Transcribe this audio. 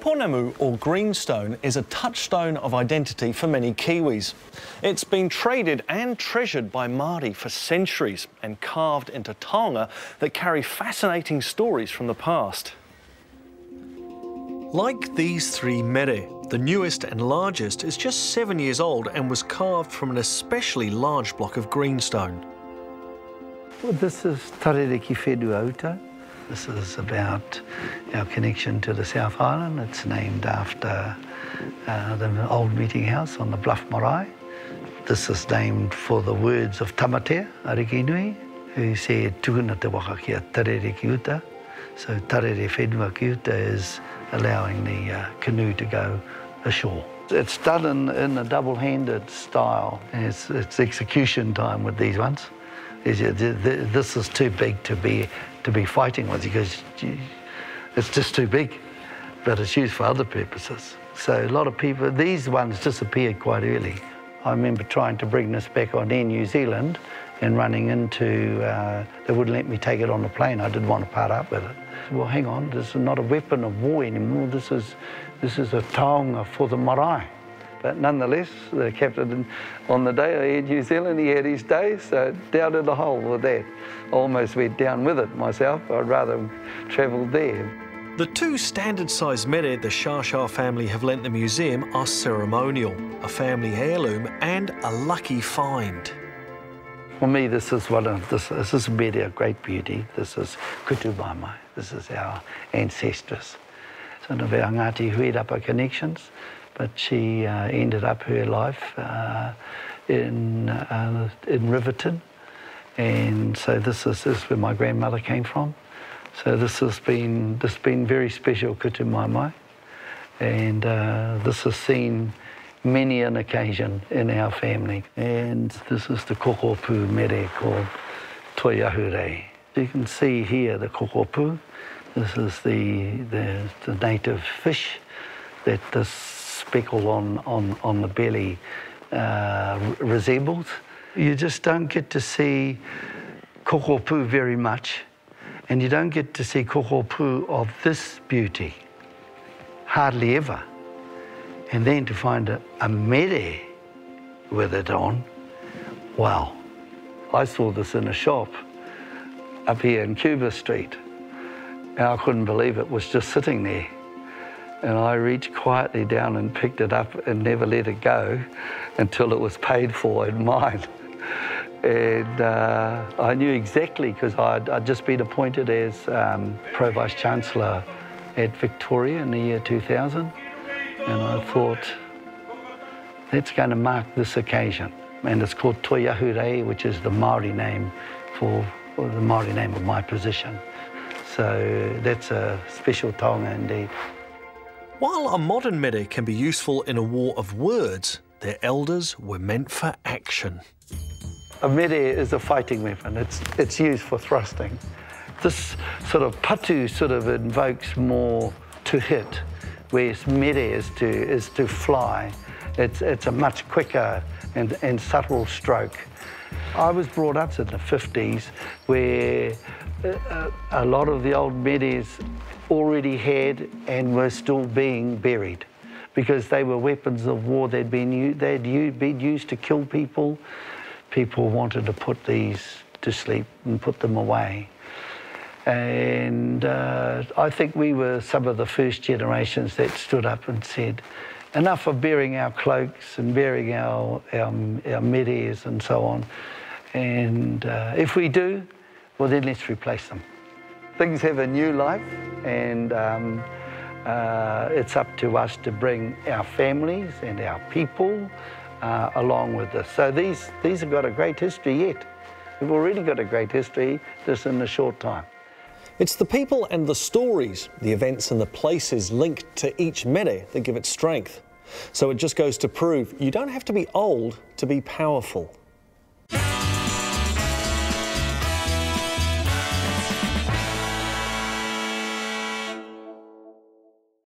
Pounamu, or greenstone, is a touchstone of identity for many Kiwis. It's been traded and treasured by Māori for centuries and carved into taonga that carry fascinating stories from the past. Like these three mere, the newest and largest is just seven years old and was carved from an especially large block of greenstone. Well, this is Tarereki Whenua this is about our connection to the South Island. It's named after uh, the old meeting house on the Bluff Marae. This is named for the words of Tamatea, Arikinui, who said, Tuhuna te waka kia tarere ki uta. So tarere whenua ki uta is allowing the uh, canoe to go ashore. It's done in, in a double-handed style. It's, it's execution time with these ones. This is too big to be to be fighting with because it's just too big, but it's used for other purposes. So a lot of people, these ones disappeared quite early. I remember trying to bring this back on Air New Zealand and running into, uh, they wouldn't let me take it on the plane. I didn't want to part up with it. Well, hang on, this is not a weapon of war anymore. This is, this is a taonga for the marae. But nonetheless, the captain on the day I had New Zealand, he had his day, so down in the hole with that. Almost went down with it myself. I'd rather travelled there. The two standard-sized mere the Sciascia family have lent the museum are ceremonial, a family heirloom and a lucky find. For me, this is one of this, this is mere of great beauty. This is Kutumamai. This is our ancestors. It's one of our Ngāti Huirapa connections but she uh, ended up her life uh, in, uh, in Riverton. And so this is, this is where my grandmother came from. So this has been, this has been very special kutu mai mai. And uh, this has seen many an occasion in our family. And this is the kokopu mere called Toyahure. You can see here the kokopu. This is the, the, the native fish that this speckle on, on, on the belly uh, resembles. You just don't get to see kokopu very much, and you don't get to see kokopu of this beauty, hardly ever. And then to find a, a mere with it on, wow. I saw this in a shop up here in Cuba Street. And I couldn't believe it was just sitting there. And I reached quietly down and picked it up and never let it go until it was paid for in mine. And uh, I knew exactly because I'd, I'd, just been appointed as um, Pro Vice Chancellor at Victoria in the year 2000. And I thought, that's going to mark this occasion. And it's called Toiahure, which is the Maori name for, the Maori name of my position. So that's a special taonga indeed. While a modern mere can be useful in a war of words, their elders were meant for action. A mere is a fighting weapon. It's, it's used for thrusting. This sort of patu sort of invokes more to hit, whereas mere is to, is to fly. It's, it's a much quicker and, and subtle stroke. I was brought up in the 50s where a, a lot of the old meres already had and were still being buried because they were weapons of war. They'd been, they'd been used to kill people. People wanted to put these to sleep and put them away. And uh, I think we were some of the first generations that stood up and said, enough of bearing our cloaks and bearing our, our, our meres and so on. And uh, if we do, well, then let's replace them. Things have a new life, and um, uh, it's up to us to bring our families and our people uh, along with us. So these, these have got a great history yet. We've already got a great history just in a short time. It's the people and the stories, the events and the places linked to each mere that give it strength. So it just goes to prove you don't have to be old to be powerful.